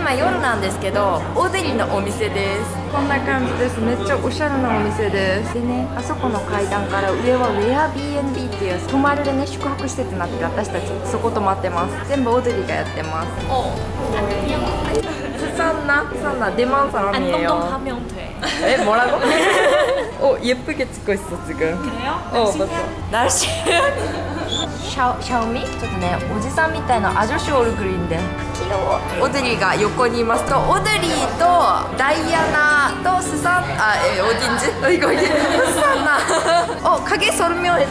今夜なんですけどオデリのお店ですこんな感じですめっちゃおしゃれなお店ですでねあそこの階段から上はウェア B&B っていう泊まれるね宿泊施設になってる私たちそこ泊まってます全部オデリがやってますお산나산나내마음사람이에요 안동동 하면 돼. 에 뭐라고? 어 예쁘게 찍고 있어 지금. 그래요? 어 맞아. 날씨. シャシャオミ？ちょっとねおじさんみたいなアジョシュオルグリーンで。オードリーが横にいますとオードリーとダイアナとスサンあえー、オディンジんスサンナ。お影ソルミョレッ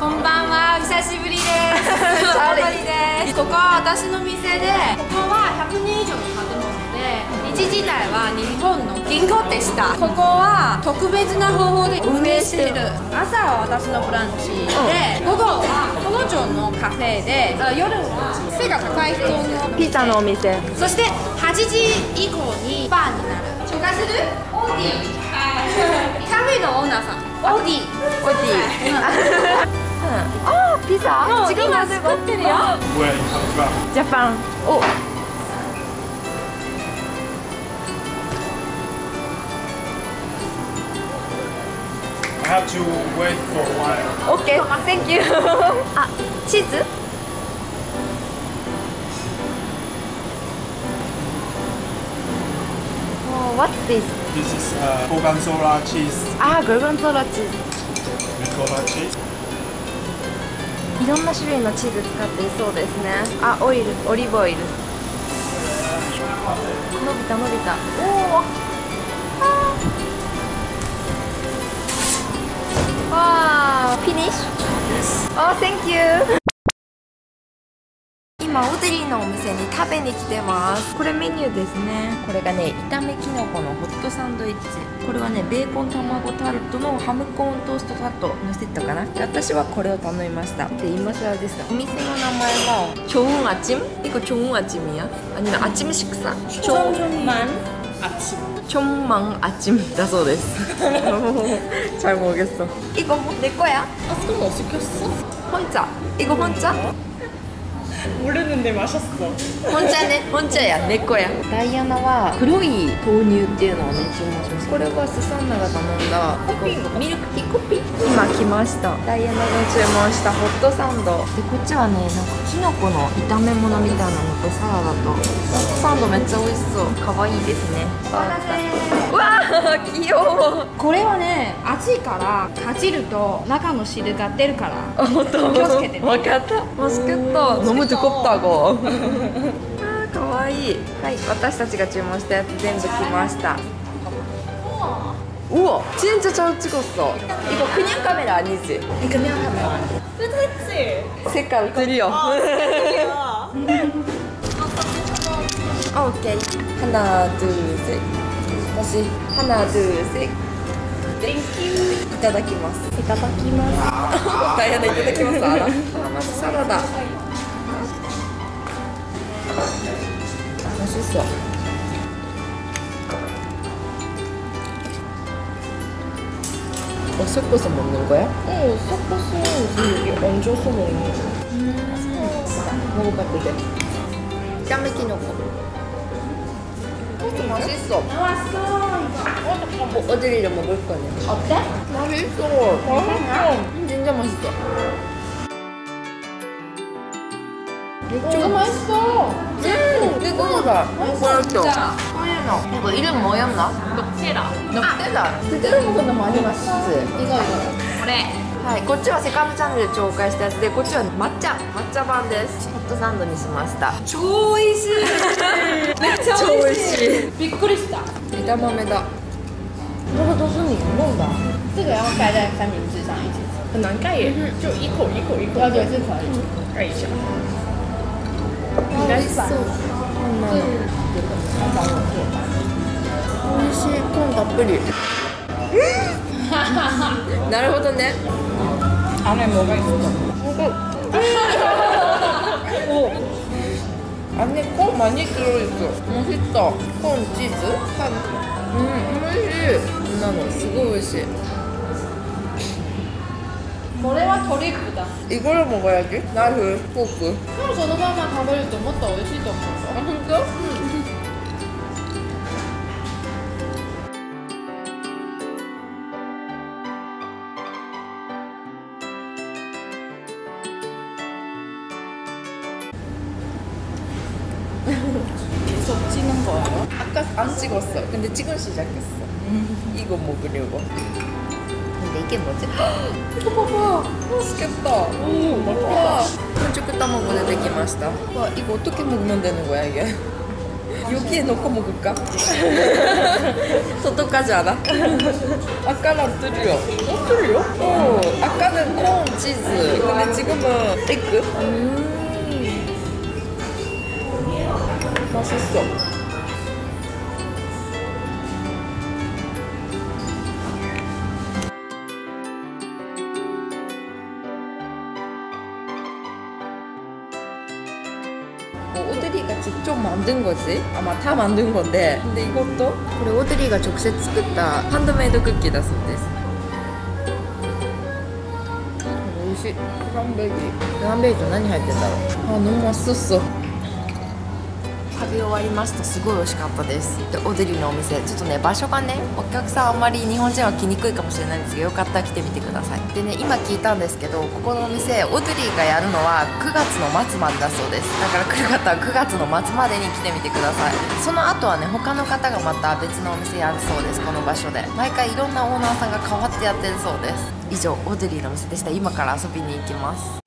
こんばんは。久しぶりです。オドリーです。ここは私の店でここは100人以上の建物で日時代は日本の銀行でした。ここは特別な方法で運営している。朝は私のブランチで、午後はこの町のカフェで夜は背が高い人のピザのお店。そして8時以降にバーになる。紹介する？オーディカフェのオーナーさん。オーディオーディ、は、あピザ？違う作ってるよ。ジャパン。お have to wait for a while. Okay, thank you. あ、チーズ？Oh, what's this? This is uh, gorgonzola cheese. あ、gorgonzola cheese. Gorgonzola cheese. いろんな種類のチーズ使っていそうですね。あ、オイル、オリーブオイル。伸びた伸びた。おお。わあ、フィニッシュ。あ、Thank you。今オデリーのお店に食べに来てますこれメニューですねこれがね炒めきのこのホットサンドイッチこれはねベーコン卵タルトのハムコーントーストタルトのセットかなで私はこれを頼みましたで今更ですお店の名前はチョウンアチム이거좋은아침이야아니면아침식사 만 아침 총망 아침 다섯 됐어 잘 모르겠어 이거 뭐 내 거야? 아, 설마 시켰어? 혼자 이거 혼자? 모르는데 마셨어 혼자네 혼자야 내 거야 ダイアナは黒い豆乳っていうのをね注文しましたこれはスサンナが頼んだコピーミルクティーコピー今来ましたダイアナが注文したホットサンドでこっちはねなんかキノコの炒め物みたいなのとサラダとホットサンドめっちゃ美味しそう可愛いですねうわー 器用これはね熱いからかじると中の汁が出るからあ本当気をつけてね分かったマスケット飲むてこったごあーかわいいはい私たちが注文したやつ全部来ました우와 진짜 잘 찍었어 이거 그냥 카메라 아니지? 그냥 하면 그치 색깔 드려 오케이 하나 둘셋 다시 하나 둘셋 땡큐 いただきますいただきますダイアナいただきますあらまずサラダ美味しそう 어, 섞어서 먹는 거야? 어 섞어서 여기 얹어서 먹는 거 먹어봐도 돼. 짜메키노코. 어, 맛있어. 나왔어 뭐 어디를 먹을 거냐? 어때? 맛있어. 맛있어. 진짜 맛있어. 이거 맛있어 음, 뜨거워라. 맛있어. 소예노. 이거 이름 뭐였나? 녹세라 넉데다. 뜨거운 거는 많이 맛있지. 이거 이거 그래 はい、こっちはセカンドチャンネルで紹介したやつでこっちは抹茶抹茶版です。ホットサンドにしました。超美味しい。めっちゃ超美味美味しい。しいびっくりした。枝豆だ。这个都是你弄的这个要盖在三明治上一起吃很难盖耶就一口一口一口要对是可以盖一下应该是吧こんなの美味しい。コーンたっぷり なるほどね。雨もがいいあれ、コーンマニットロイス。もうヒッ。コーンチーズ？うん、美味しい。なの、すごい美味しい。これはトリップだ。いくらもが焼き？ナイフ、フォーク？でもそのまま食べるともっと美味しいと思う。本当？うん。 계속 찍는 거예요? 아까 안 찍었어. 근데 찍은 시작했어. 이거 먹으려고. 근데 이게 뭐지? 이거 봐봐. 맛있겠다. 오, 맛있겠다. 한쪽에 따먹으면 되기맛있다 와, 이거 어떻게 먹으면 되는 거야, 이게? 여기에 넣고 먹을까? 저도까지 알아? 아까랑 틀려. 어, 틀려? 어, 아까는 콩, 치즈. 근데 지금은 에그. 음. 맛있어. 오드리가 직접 만든 거지? 아마 다 만든 건데 근데 이것도 우리 오드리가 적세 作った 핸드메이드 쿠키 다そうです 美味しい。フランベリー。フランベリーと何入ってんだろう。あ、飲みますっそ。食べ終わりました。すごい美味しかったです。でオデリのお店。ちょっとね場所がねお客さんあんまり日本人は来にくいかもしれないんですけどよかったら来てみてください。でね今聞いたんですけどここのお店オデリがやるのは9月の末までだそうです。だから来る方は9月の末までに来てみてください。その後はね他の方がまた別のお店やるそうです。この場所で。毎回いろんなオーナーさんが変わってやってるそうです。以上オデリのお店でした。今から遊びに行きます。